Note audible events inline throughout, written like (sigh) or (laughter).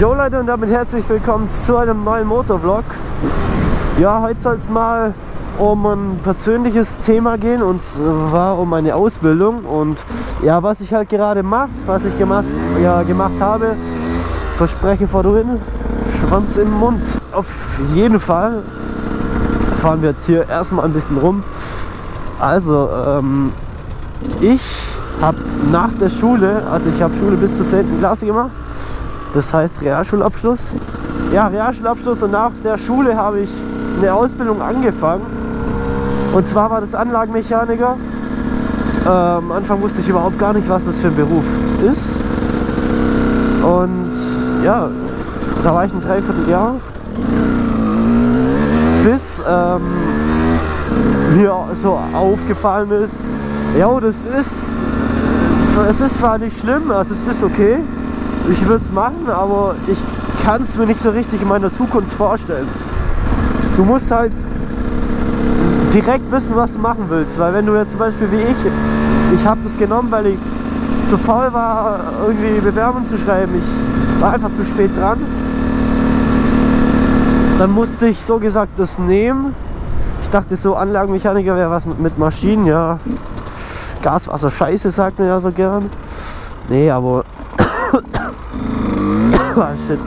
Jo Leute und damit herzlich willkommen zu einem neuen Motovlog. Ja, heute soll es mal um ein persönliches Thema gehen und zwar um meine Ausbildung und ja, was ich halt gerade mache, was ich gemacht, ja, gemacht habe, verspreche vor drin, Schwanz im Mund. Auf jeden Fall fahren wir jetzt hier erstmal ein bisschen rum. Also, ähm, ich habe nach der Schule, also ich habe Schule bis zur 10. Klasse gemacht, das heißt Realschulabschluss. Ja, Realschulabschluss und nach der Schule habe ich eine Ausbildung angefangen. Und zwar war das Anlagenmechaniker. Ähm, am Anfang wusste ich überhaupt gar nicht, was das für ein Beruf ist. Und ja, da war ich ein Dreivierteljahr. Bis ähm, mir so aufgefallen ist, ja, das ist, es ist zwar nicht schlimm, also es ist okay, ich würde es machen, aber ich kann es mir nicht so richtig in meiner Zukunft vorstellen. Du musst halt direkt wissen, was du machen willst, weil wenn du jetzt zum Beispiel wie ich, ich habe das genommen, weil ich zu faul war, irgendwie Bewerbung zu schreiben, ich war einfach zu spät dran, dann musste ich so gesagt das nehmen. Ich dachte so, Anlagenmechaniker wäre was mit Maschinen, ja. Gaswasser Scheiße sagt man ja so gern. Nee, aber ah, shit.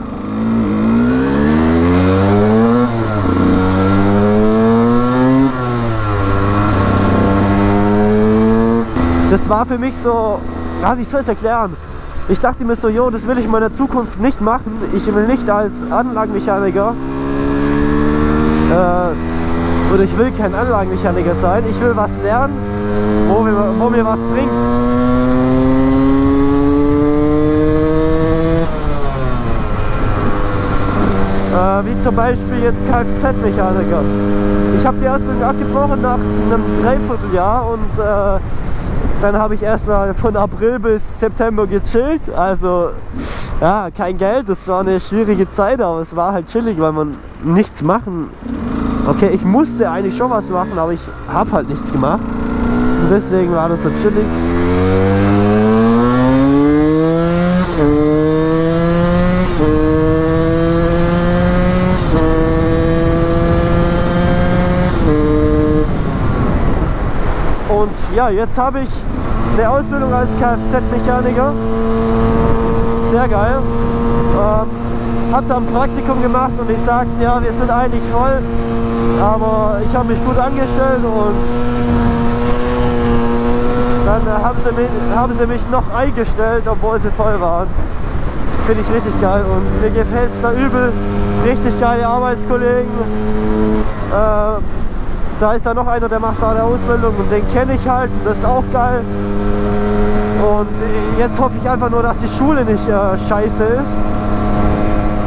Das war für mich so, ja, wie soll ich es erklären? Ich dachte mir so, jo, das will ich in meiner Zukunft nicht machen. Ich will nicht als Anlagenmechaniker äh, oder ich will kein Anlagenmechaniker sein. Ich will was lernen, wo mir, wo mir was bringt. Äh, wie zum Beispiel jetzt Kfz-Mechaniker. Ich habe die Ausbildung abgebrochen nach einem Dreivierteljahr und äh, dann habe ich erstmal von April bis September gechillt. Also ja, kein Geld, das war eine schwierige Zeit, aber es war halt chillig, weil man nichts machen. Okay, ich musste eigentlich schon was machen, aber ich habe halt nichts gemacht. Deswegen war das so chillig. Und ja, jetzt habe ich eine Ausbildung als Kfz-Mechaniker. Sehr geil. Ähm, habe da ein Praktikum gemacht und ich sagte, ja, wir sind eigentlich voll, aber ich habe mich gut angestellt und dann äh, haben, sie mich, haben sie mich noch eingestellt, obwohl sie voll waren. Finde ich richtig geil und mir gefällt es da übel. Richtig geile Arbeitskollegen. Äh, da ist da noch einer, der macht da eine Ausbildung und den kenne ich halt. Das ist auch geil. Und jetzt hoffe ich einfach nur, dass die Schule nicht äh, scheiße ist.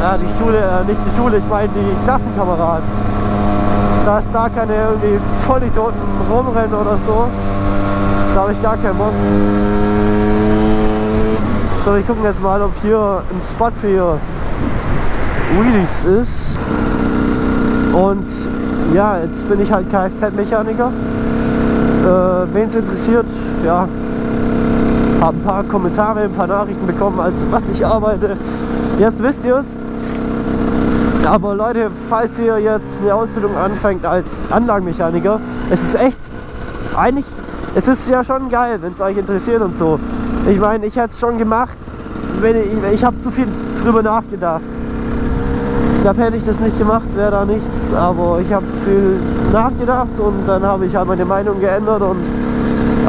Ja, die Schule, äh, nicht die Schule, ich meine die Klassenkameraden. Dass da keine irgendwie Vollidioten rumrennen oder so. Da habe ich gar keinen Bock. So, wir gucken jetzt mal, ob hier ein Spot für Wheelies ist. Und ja, jetzt bin ich halt Kfz-Mechaniker. Äh, Wen es interessiert, ja, habe ein paar Kommentare, ein paar Nachrichten bekommen, als was ich arbeite. Jetzt wisst ihr es. Aber Leute, falls ihr jetzt eine Ausbildung anfängt als Anlagenmechaniker, es ist echt, eigentlich, es ist ja schon geil, wenn es euch interessiert und so. Ich meine, ich hätte es schon gemacht, wenn ich, ich habe zu viel drüber nachgedacht. Glaube, hätte ich das nicht gemacht, wäre da nichts. Aber ich habe viel nachgedacht und dann habe ich halt meine Meinung geändert und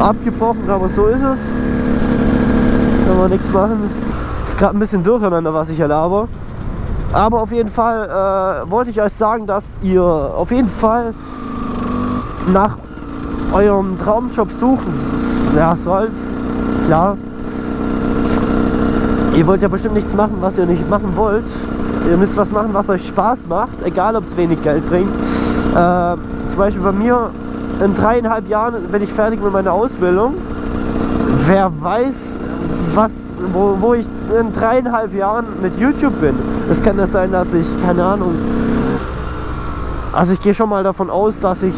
abgebrochen. Aber so ist es. Kann man nichts machen. Ist gerade ein bisschen durcheinander, was ich erlaube. Aber auf jeden Fall äh, wollte ich euch sagen, dass ihr auf jeden Fall nach eurem Traumjob suchen ja, sollt. Klar. Ihr wollt ja bestimmt nichts machen, was ihr nicht machen wollt. Ihr müsst was machen, was euch Spaß macht, egal ob es wenig Geld bringt. Äh, zum Beispiel bei mir in dreieinhalb Jahren bin ich fertig mit meiner Ausbildung. Wer weiß, was, wo, wo ich in dreieinhalb Jahren mit YouTube bin. Es kann ja sein, dass ich, keine Ahnung, also ich gehe schon mal davon aus, dass ich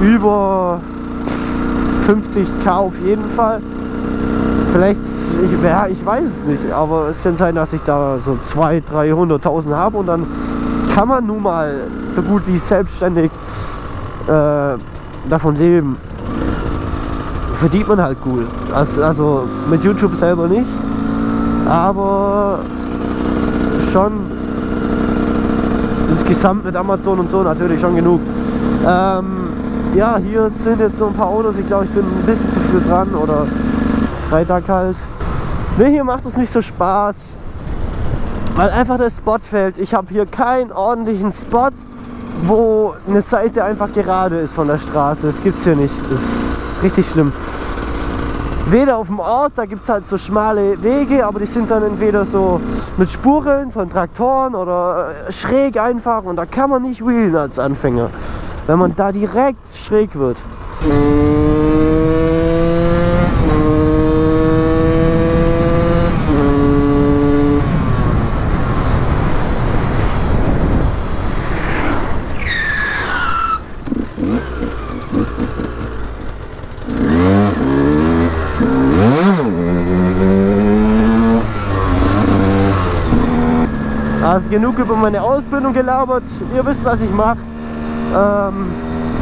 über 50k auf jeden Fall Vielleicht, ich, ja, ich weiß es nicht, aber es kann sein, dass ich da so 200.000, 300.000 habe und dann kann man nun mal so gut wie selbstständig äh, davon leben. Verdient man halt cool. Also, also mit YouTube selber nicht, aber schon insgesamt mit Amazon und so natürlich schon genug. Ähm, ja, hier sind jetzt so ein paar Autos. Ich glaube, ich bin ein bisschen zu früh dran oder Freitag halt. Ne, hier macht es nicht so Spaß, weil einfach der Spot fällt. Ich habe hier keinen ordentlichen Spot, wo eine Seite einfach gerade ist von der Straße. Das gibt es hier nicht. Das ist richtig schlimm. Weder auf dem Ort, da gibt es halt so schmale Wege, aber die sind dann entweder so mit Spuren von Traktoren oder äh, schräg einfach und da kann man nicht wheelen als Anfänger, wenn man da direkt schräg wird. Also genug über meine Ausbildung gelabert. Ihr wisst, was ich mache. Ähm,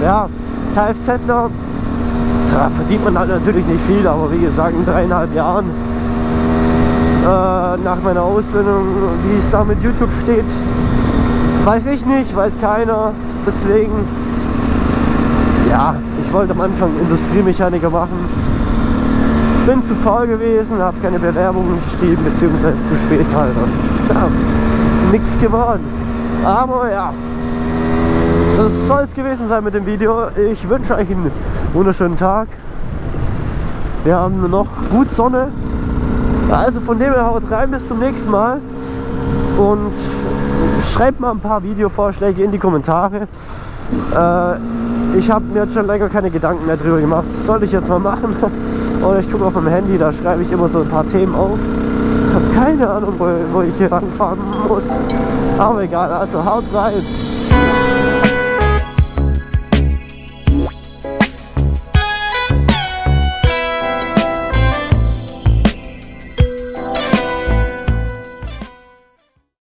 ja, Kfzler. Da verdient man halt natürlich nicht viel, aber wie gesagt, in dreieinhalb Jahren äh, nach meiner Ausbildung, wie es da mit YouTube steht, weiß ich nicht, weiß keiner. Deswegen, ja, ich wollte am Anfang Industriemechaniker machen. Bin zu faul gewesen, habe keine Bewerbungen geschrieben, beziehungsweise zu spät halt. Ja, nichts geworden. Aber ja, das soll es gewesen sein mit dem Video. Ich wünsche euch einen wunderschönen Tag. Wir haben noch gut Sonne. Also von dem her haut rein, bis zum nächsten Mal. Und schreibt mal ein paar Videovorschläge in die Kommentare. Äh, ich habe mir jetzt schon länger keine Gedanken mehr drüber gemacht. Sollte ich jetzt mal machen. (laughs) Oder ich gucke auf meinem Handy, da schreibe ich immer so ein paar Themen auf. Ich habe keine Ahnung, wo, wo ich hier ranfahren muss. Aber egal, also haut rein.